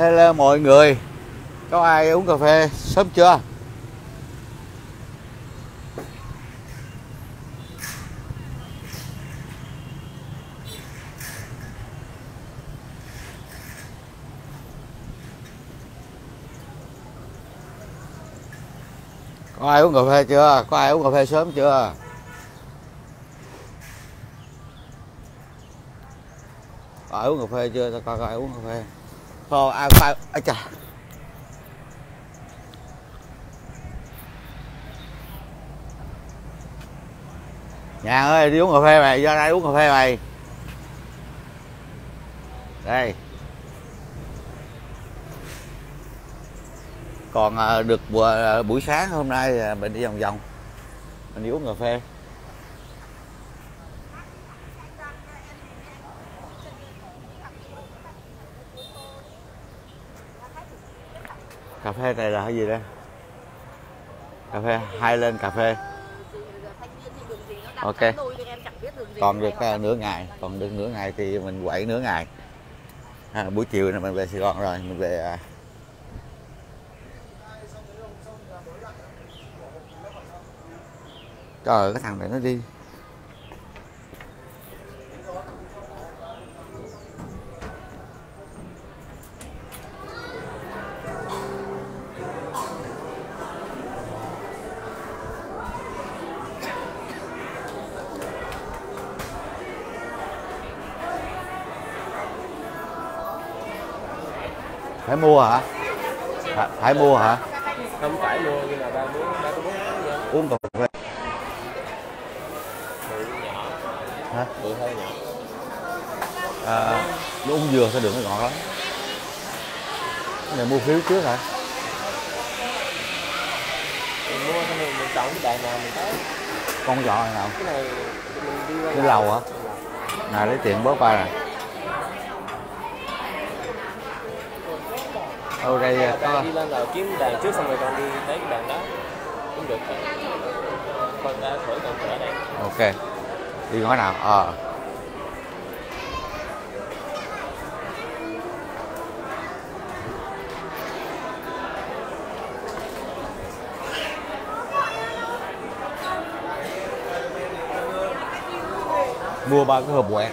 Hello mọi người Có ai uống cà phê sớm chưa? Có ai uống cà phê chưa? Có ai uống cà phê sớm chưa? Có ai uống cà phê chưa? Tao coi có ai uống cà phê Thôi à ai ai chà. Nhà ơi đi uống cà phê mày, ra đây uống cà phê mày. Đây. Còn à, được à, buổi, sáng hôm nay à, mình đi vòng vòng. Mình đi uống cà phê. Cà phê này là cái gì đây? Cà phê Highland cà phê Ok. còn được uh, nửa ngày còn được nửa ngày thì mình quậy nửa ngày à, buổi chiều này mình về Sài Gòn rồi mình về uh... trời cái thằng này nó đi mua hả? Phải, phải mua hả? Không phải mua nhưng mà ba muốn ba có muốn uống cà phê. Bự nhỏ hả? Bự hơi nhỏ. À, nó uống dừa sao đường nó ngọt lắm. Cái này mua phiếu trước hả? Mình mua xong rồi mình chọn cái đàn nào mình tới. Con chọn này nào? Cái này mình đi qua Cái lầu hả? nào lấy tiền bớt ba nè đâu đây à, có con đi lên lầu kiếm đàn trước xong rồi con đi tới cái đàn đó. Cũng được. Con đã thổi con ở đây. Ok. Đi ngõ nào? Ờ. Mua ba cái hộp quẹt.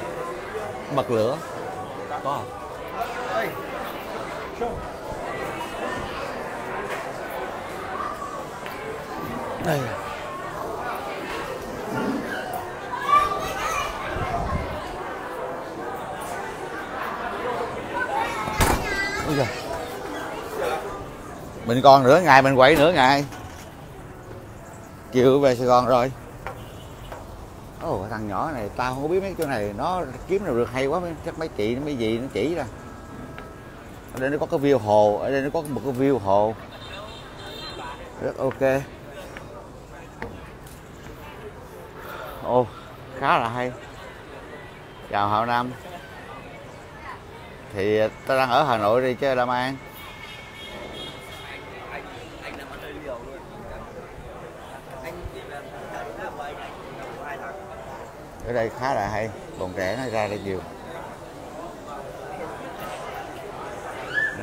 Bật lửa. Có không đây Ôi giời. Mình còn nửa ngày mình quậy nửa ngày. Chiều về Sài Gòn rồi. Ồ oh, thằng nhỏ này tao không biết mấy chỗ này nó kiếm nào được hay quá mấy- chắc mấy chị mấy gì nó chỉ ra. Ở đây nó có cái view hồ ở đây nó có một cái view hồ. Rất ok. Ô, khá là hay. Chào Hậu nam. Thì ờ, ta đang ở hà nội đi chứ Lam An. Ở đây khá là hay, bọn trẻ nó ra đây nhiều.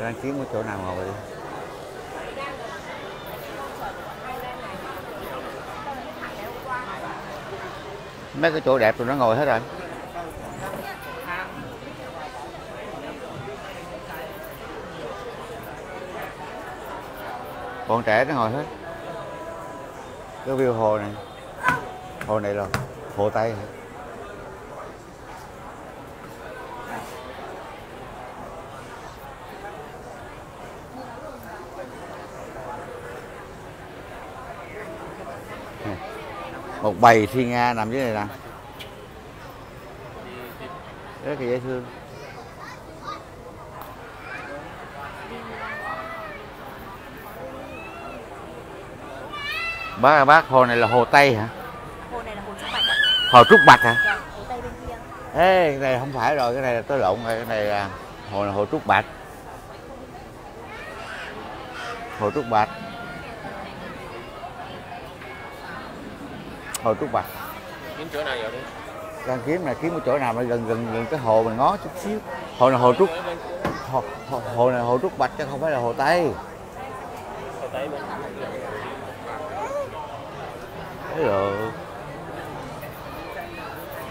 Đang kiếm cái chỗ nào ngồi đi. Mấy cái chỗ đẹp rồi nó ngồi hết rồi. Bọn trẻ nó ngồi hết. Cái view hồ này. Hồ này là hồ tây. Một bầy thiên nga nằm dưới này nè rất là dễ thương bác bác hồ này là hồ tây hả Hồ này là hồ Trúc Bạch hồ trúc bạch hả Vâng, hồ Tây bên kia. Ê, cái này không phải rồi, cái này là tôi lộn rồi, cái này là hồ là hồ Trúc Bạch. Hồ Trúc Bạch. Hồ Trúc Bạch. kiếm chỗ nào vào đi? Đang kiếm này kiếm một chỗ nào mà gần gần gần cái hồ mình ngó chút xíu. hồ này hồ trúc hồ, hồ, hồ này hồ trúc bạch chứ không phải là hồ tây. Hồ Tây bên Thế rồi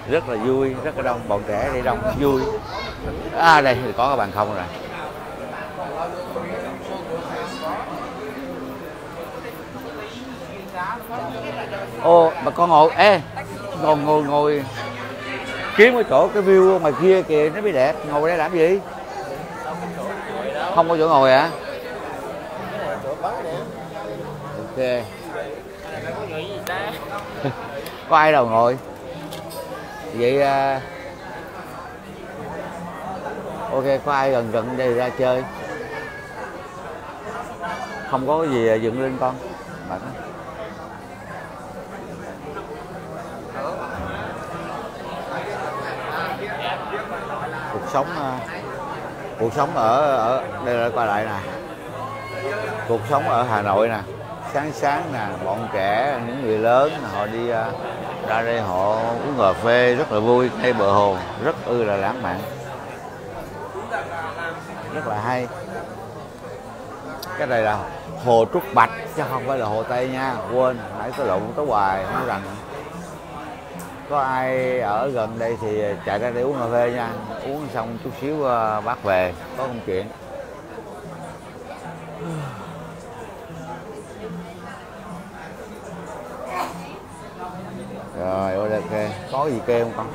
rất là vui rất là đông bọn trẻ đi đông vui. À đây có cái bàn không rồi ô mà con ngồi. Ê, ngồi ngồi ngồi. Kiếm cái chỗ, cái view ngoài kia kìa, nó mới đẹp. Ngồi đây làm gì? Không có chỗ ngồi hả? Ok. Có ai đâu ngồi. Vậy à, ok, có ai gần gần đây ra chơi? Không có cái gì à, dựng lên con. Mệt sống ờ, cuộc sống ở ở, đây là qua lại nè. Cuộc sống ở Hà Nội nè, sáng sáng nè, bọn trẻ, những người lớn, họ đi ờ, ra đây họ uống cà phê rất là vui, ngay bờ hồ, rất ư là lãng mạn. Rất là hay. Cái này là hồ trúc bạch, chứ không phải là hồ tây nha, quên, nãy có lộn tới hoài, nói rằng có ai ở gần đây thì chạy ra để uống cà phê nha. Uống xong chút xíu ờ, bác về, có công chuyện. Rồi ok có gì kêu không con?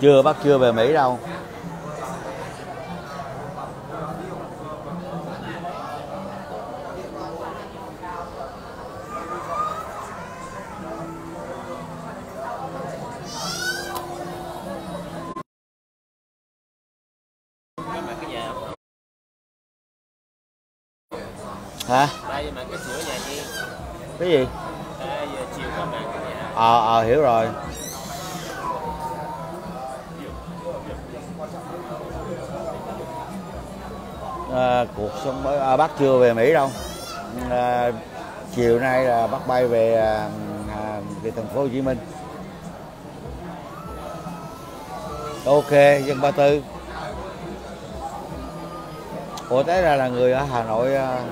Chưa, bác chưa về mỹ đâu. Hả? Giờ mặc cái ở nhà Nhi. Cái gì? Ba giờ chiều có nhà ờ ờ hiểu rồi. À, cuộc sống mới à, bác chưa về mỹ đâu. À, chiều nay là bác bay về à, à, về thành phố hồ chí minh. Ok dân ba tư. Ủa té ra là người ở hà nội à,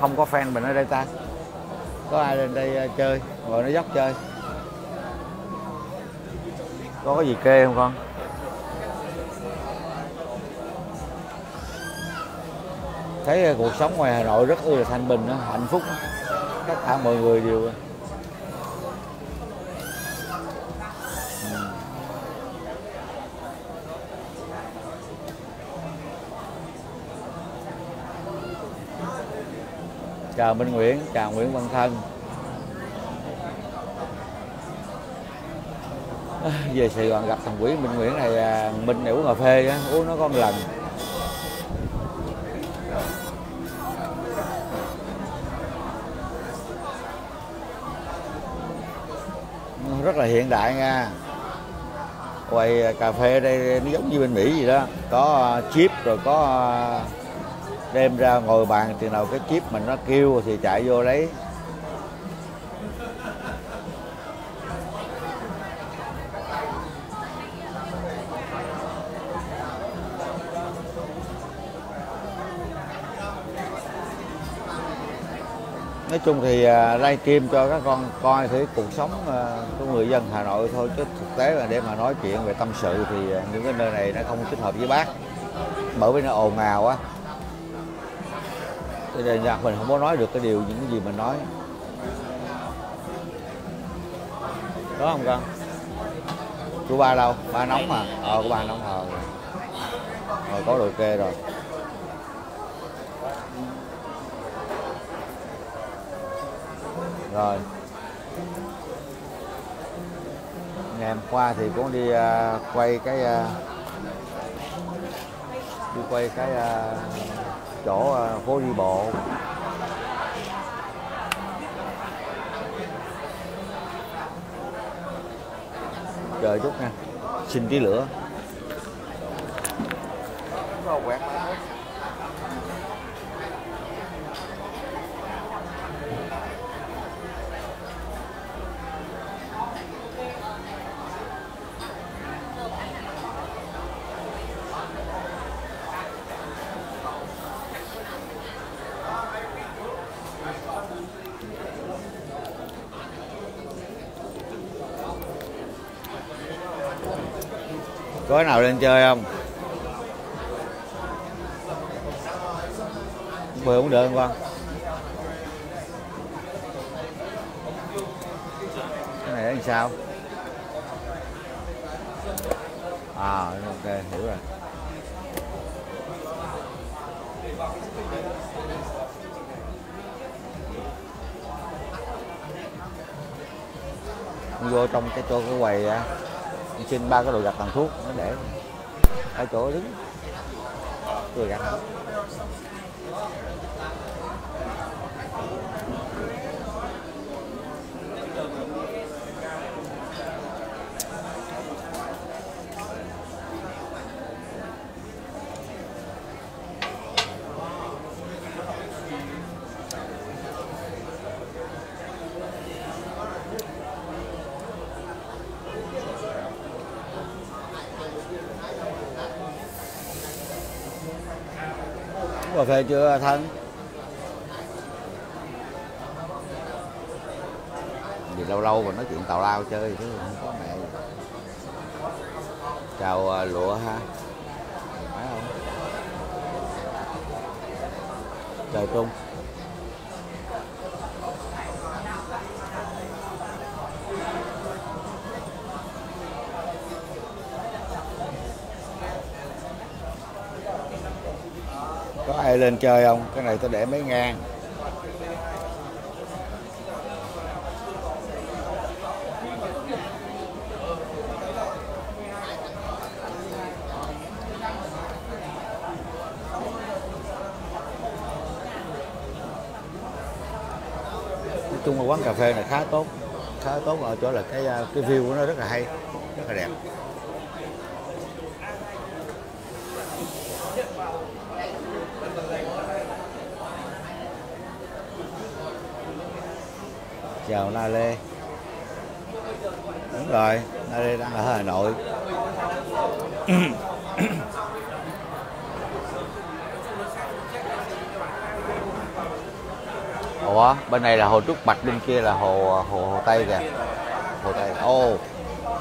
không có fan mình ở đây ta. Có ai lên đây ờ, chơi? Ngồi nó dốc chơi. Có cái gì kê không con? Thấy ờ, cuộc sống ngoài hà nội rất ư là thanh bình đó, hạnh phúc tất cả mọi người đều Ừ chào Minh Nguyễn, chào Nguyễn Văn Thân. Về Sài Gòn gặp thằng Quý Minh Nguyễn này à, Minh này uống cà phê á, uống nó có một lần. Rất là hiện đại nha. Quầy cà phê ở đây nó giống như bên Mỹ gì đó. Có à, chip, rồi có à, đem ra ngồi bàn chừng nào cái chip mình nó kêu thì chạy vô lấy nói chung thì à, livestream cho các con coi thử cuộc sống à, của người dân Hà Nội thôi chứ thực tế là để mà nói chuyện về tâm sự thì à, những cái nơi này nó không thích hợp với bác. Bởi vì nó ồn ào á cho nên ra mình không có nói được cái điều những cái gì mình nói. Đó không con? Chú ba đâu? Ba nóng mà. Ờ của ba nóng hờ rồi. Có đồ kê rồi. Rồi. Ngày hôm qua thì cũng đi uh, quay cái uh, đi quay cái uh, chỗ à, phố đi bộ. Chờ chút nha. Xin tí lửa. Quẹt nào lên chơi không? Vừa cũng được không con cái này làm sao? À ok, hiểu rồi. Vô trong cái chỗ cái quầy á xin ba cái đồ gặt bằng thuốc nó để ở chỗ đứng. Rồi gặt cà phê chưa thân vì lâu lâu mà nói chuyện tào lao chơi chứ không có mẹ gì. chào à, lụa ha. Phải không? Chào trung có ai lên chơi không? Cái này tôi để mấy ngang. Nói chung là quán cà phê này khá tốt. Khá tốt ở chỗ là cái à, cái view của nó rất là hay, rất là đẹp. Chào Na Lê đúng rồi Na Lê đang ở Hà Nội. Ủa bên này là hồ Trúc Bạch bên kia là hồ à, hồ, hồ Tây kìa. Hồ Tây. Ô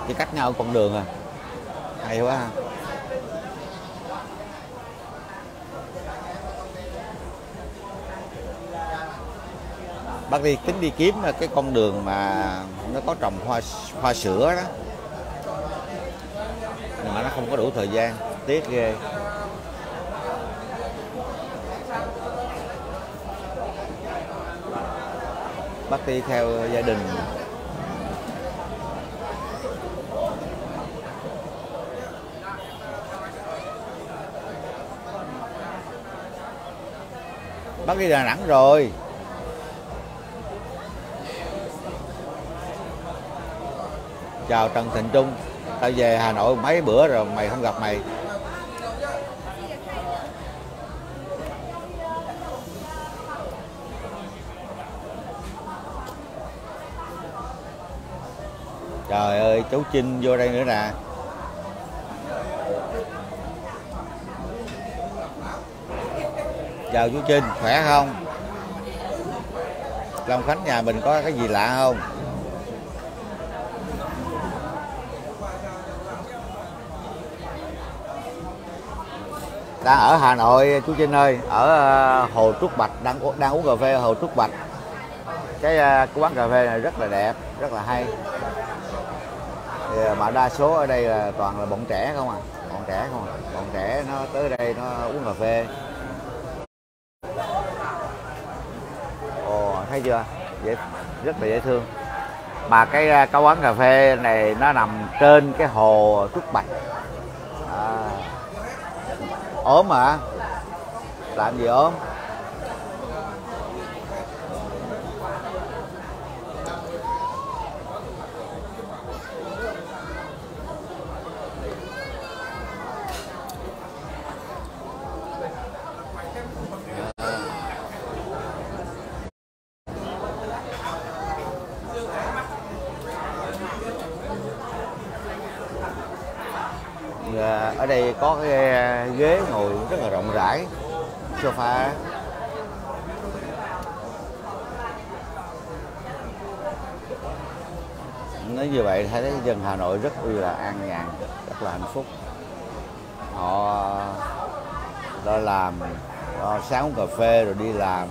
chỉ cách nhau con đường à. Hay quá ha. Bác đi tính đi kiếm à, cái con đường mà nó có trồng hoa hoa sữa đó. Nhưng mà nó không có đủ thời gian, tiếc ghê. Bác đi theo gia đình. Bác đi Đà Nẵng rồi. Chào Trần Thịnh Trung. Tao về Hà Nội mấy bữa rồi, mày không gặp mày. Trời ơi, cháu Trinh vô đây nữa nè. Chào chú Trinh, khỏe không? Long Khánh nhà mình có cái gì lạ không? Đang ở Hà Nội chú Trinh ơi ở ờ, Hồ Trúc Bạch đang đang uống cà phê ở Hồ Trúc Bạch. Cái, ờ, cái quán cà phê này rất là đẹp rất là hay. Thì, ờ, mà đa số ở đây là toàn là bọn trẻ không à bọn trẻ không à bọn trẻ nó tới đây nó uống cà phê. Ồ thấy chưa? Dễ rất là dễ thương. Mà cái cái quán cà phê này nó nằm trên cái hồ Trúc Bạch ốm mà làm gì ốm? Dạ, ở đây có cái ghế ngồi rất là rộng rãi sofa nói như vậy thấy dân Hà Nội rất là an nhàn, rất là hạnh phúc. Họ lo làm, lo sáng uống cà phê rồi đi làm,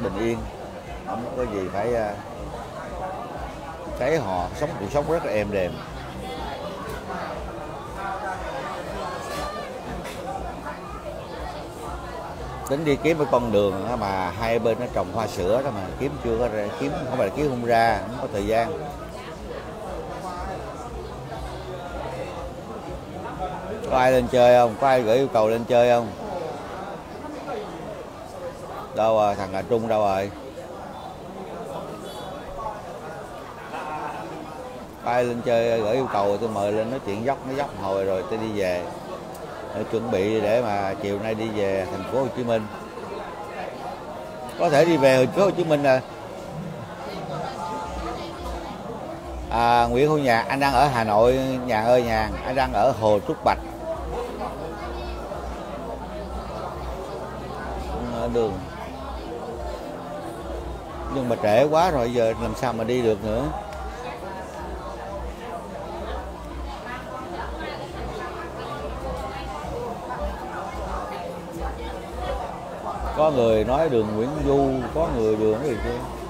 bình yên. Không có gì phải ờ, thấy họ sống cuộc sống rất là êm đềm. Tính đi kiếm cái con đường mà hai bên nó trồng hoa sữa đó mà kiếm chưa có ra, kiếm không phải là kiếm không ra, không có thời gian. Có ai lên chơi không? Có ai gửi yêu cầu lên chơi không? Đâu rồi thằng Hà Trung đâu rồi? Có ai lên chơi, gửi yêu cầu tôi mời lên nói chuyện dốc nó dốc hồi rồi tôi đi về. Ờ, chuẩn bị để mà chiều nay đi về thành phố Hồ Chí Minh. Có thể đi về thành phố Hồ Chí Minh là à, Nguyễn Hữu Nhạc anh đang ở Hà Nội. Nhà ơi nhà anh đang ở Hồ Trúc Bạch. Ở đường. Nhưng mà trễ quá rồi giờ làm sao mà đi được nữa? Có người nói đường Nguyễn Du có người đường cái gì kia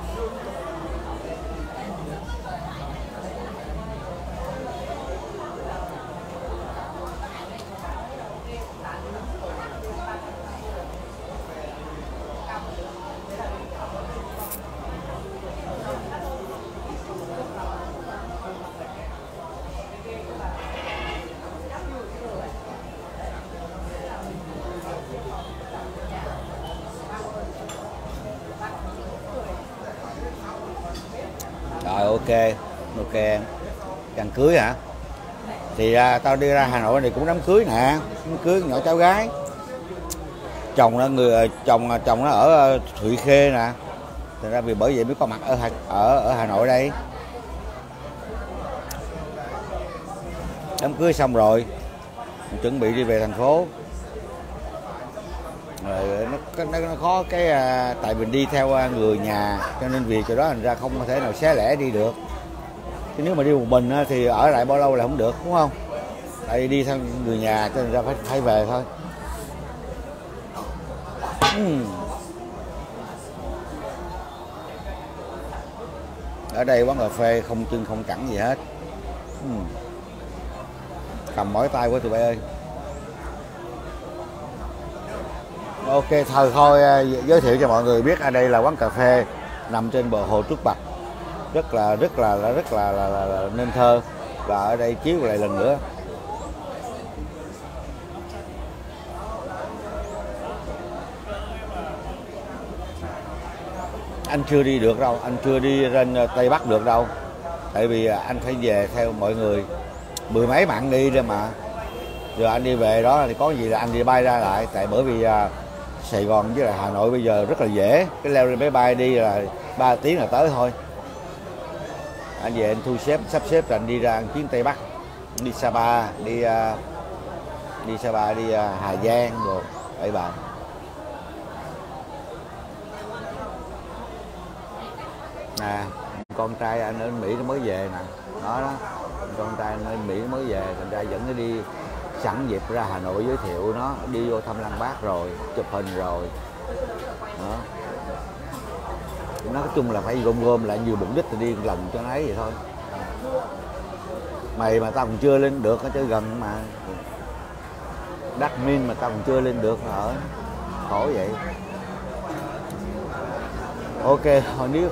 rồi ok ok. Em đám cưới hả? Thì à, tao đi ra hà nội này cũng đám cưới nè đám cưới nhỏ cháu gái. Chồng nó người chồng chồng nó ở ờ, thụy khê nè. Thành ra vì bởi vậy mới có mặt ở hà, ở ở hà nội đây. Đám cưới xong rồi chuẩn bị đi về thành phố nó, nó, nó khó cái à, tại mình đi theo à, người nhà cho nên vì cho đó thành ra không có thể nào xé lẻ đi được. Chứ nếu mà đi một mình á, thì ở lại bao lâu là không được đúng không? Tại vì đi theo người nhà cho nên ra phải phải về thôi. Uhm. ở đây quán cà phê không chân không cẳng gì hết. Uhm. cầm mỏi tay của tụi bay ơi. Ok thôi thôi à, giới thiệu cho mọi người biết ở đây là quán cà phê nằm trên bờ hồ Trúc Bạch. Rất là rất là rất là, là, là, là nên thơ và ở đây chiếu lại lần nữa. Anh chưa đi được đâu anh chưa đi lên à, tây bắc được đâu. Tại vì anh phải về theo mọi người. Mười mấy bạn đi rồi mà. Giờ anh đi về đó thì có gì là anh đi bay ra lại. Tại bởi vì Sài Gòn với lại Hà Nội bây giờ rất là dễ. Cái leo lên máy bay đi là 3 tiếng là tới thôi. Anh về anh thu xếp, sắp xếp rồi anh đi ra chuyến Tây Bắc. Đi Sapa đi à, đi Sapa đi à, Hà Giang rồi bảy bạn nè à, con trai anh ở Mỹ nó mới về nè. Đó đó. Con trai anh ở Mỹ mới về, thành ra dẫn nó đi sẵn dịp ra Hà Nội giới thiệu nó, đi vô thăm Lăng Bác rồi, chụp hình rồi. Đó. Nói chung là phải gom gom lại nhiều mục đích thì đi một lần cho nó ấy vậy thôi. Mày mà tao còn chưa lên được ở chơi gần mà. Đắc min mà tao còn chưa lên được ở, khổ vậy. Ok, hồi nếu